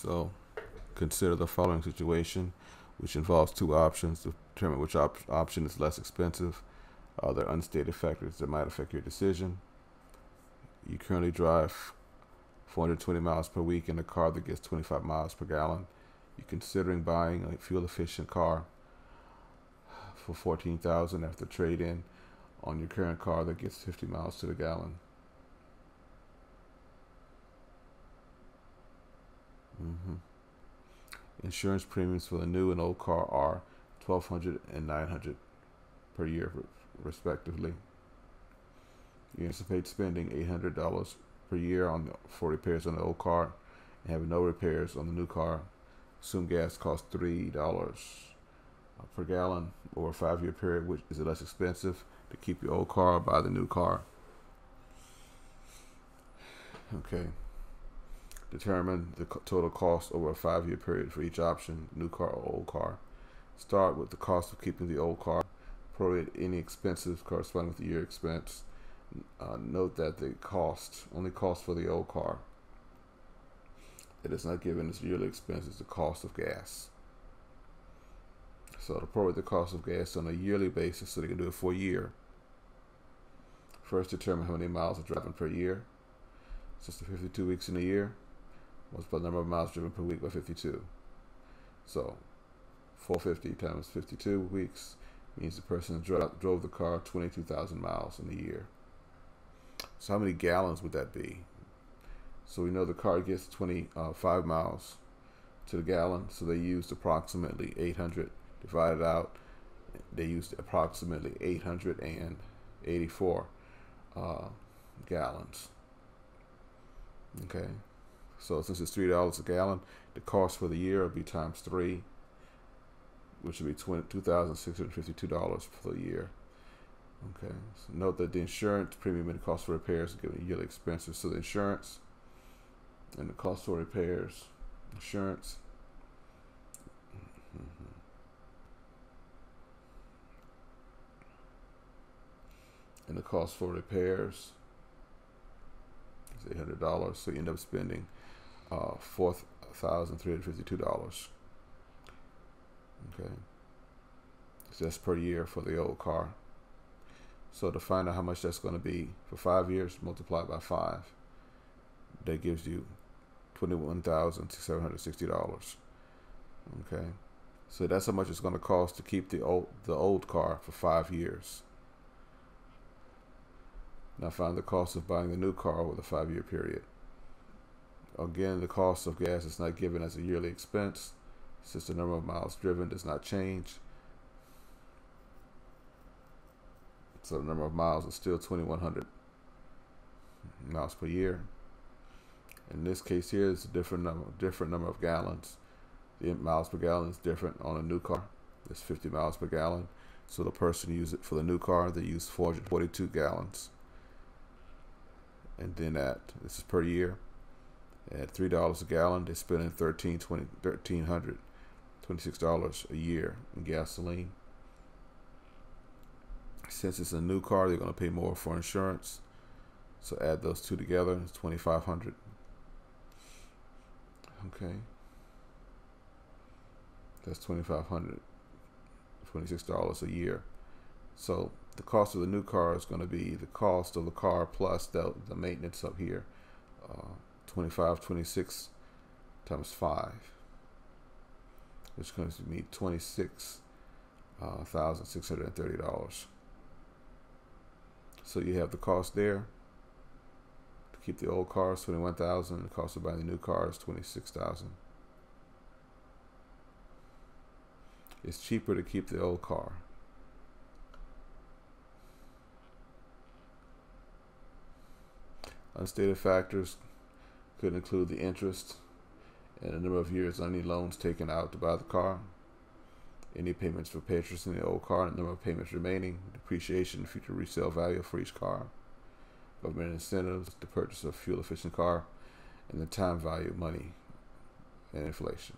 So consider the following situation, which involves two options to determine which op option is less expensive. Are there unstated factors that might affect your decision? You currently drive 420 miles per week in a car that gets 25 miles per gallon. You're considering buying a fuel efficient car for 14,000 after trade in on your current car that gets 50 miles to the gallon. Mm-hmm. Insurance premiums for the new and old car are 1200 and 900 per year respectively. You anticipate spending $800 per year on for repairs on the old car and having no repairs on the new car. Assume gas costs $3 per gallon over a five-year period, which is less expensive to keep your old car or buy the new car? Okay. Determine the total cost over a five-year period for each option, new car or old car. Start with the cost of keeping the old car. Prorate any expenses corresponding with the year expense. Uh, note that the cost, only cost for the old car, it is not given as yearly expense is the cost of gas. So to prorate the cost of gas on a yearly basis so they can do it for a year. First determine how many miles are driving per year. Since the 52 weeks in a year, multiply the number of miles driven per week by 52. So 450 times 52 weeks means the person dro drove the car 22,000 miles in a year. So how many gallons would that be? So we know the car gets 25 uh, miles to the gallon, so they used approximately 800 divided out. They used approximately 884 uh, gallons. Okay. So since it's three dollars a gallon, the cost for the year will be times three, which would be two thousand six hundred fifty-two dollars for the year. Okay. So note that the insurance premium and the cost for repairs are given yearly expenses. So the insurance and the cost for repairs, insurance. Mm -hmm. And the cost for repairs is eight hundred dollars. So you end up spending uh, four thousand three hundred fifty-two dollars. Okay, so that's per year for the old car. So to find out how much that's going to be for five years, multiply by five. That gives you twenty-one thousand seven hundred sixty dollars. Okay, so that's how much it's going to cost to keep the old the old car for five years. Now find the cost of buying the new car over the five-year period. Again, the cost of gas is not given as a yearly expense since the number of miles driven does not change. So the number of miles is still 2,100 miles per year. In this case here, it's a different number, different number of gallons. The miles per gallon is different on a new car. It's 50 miles per gallon. So the person use it for the new car, they use 442 gallons. And then at, this is per year, at three dollars a gallon, they're spending thirteen twenty thirteen hundred twenty six dollars a year in gasoline. Since it's a new car, they're going to pay more for insurance. So add those two together, it's twenty five hundred. Okay, that's twenty five hundred twenty six dollars a year. So the cost of the new car is going to be the cost of the car plus the, the maintenance up here. Uh, 25, 26 times 5, which comes to me $26,630. Uh, so you have the cost there to keep the old car is 21000 The cost of buying the new car is 26000 It's cheaper to keep the old car. Unstated factors could include the interest and the number of years on any loans taken out to buy the car, any payments for purchasing the old car, and the number of payments remaining, depreciation, future resale value for each car, government incentives to purchase a fuel efficient car, and the time value of money and inflation.